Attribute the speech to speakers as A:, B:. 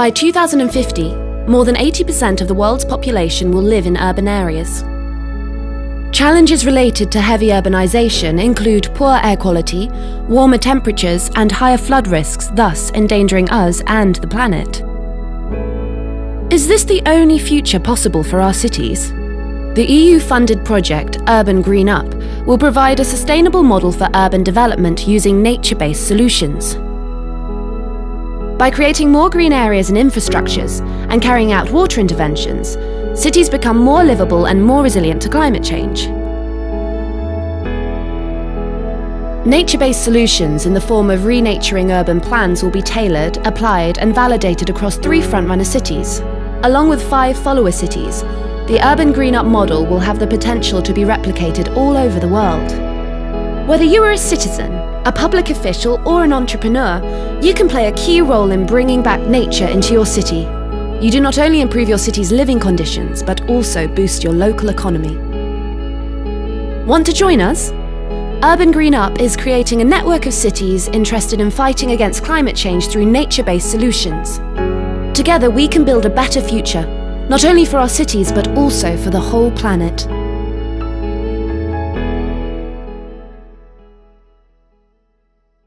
A: By 2050, more than 80% of the world's population will live in urban areas. Challenges related to heavy urbanization include poor air quality, warmer temperatures, and higher flood risks, thus endangering us and the planet. Is this the only future possible for our cities? The EU funded project URBAN GreenUP will provide a sustainable model for urban development using nature based solutions. By creating more green areas and infrastructures and carrying out water interventions, cities become more livable and more resilient to climate change. Nature-based solutions in the form of renaturing urban plans will be tailored, applied and validated across three frontrunner cities. Along with five follower cities, the URBAN GreenUP model will have the potential to be replicated all over the world. Whether you are a citizen, a public official or an entrepreneur, you can play a key role in bringing back nature into your city. You do not only improve your city's living conditions, but also boost your local economy. Want to join us? URBAN GreenUP is creating a network of cities interested in fighting against climate change through nature-based solutions. Together we can build a better future, not only for our cities but also for the whole planet.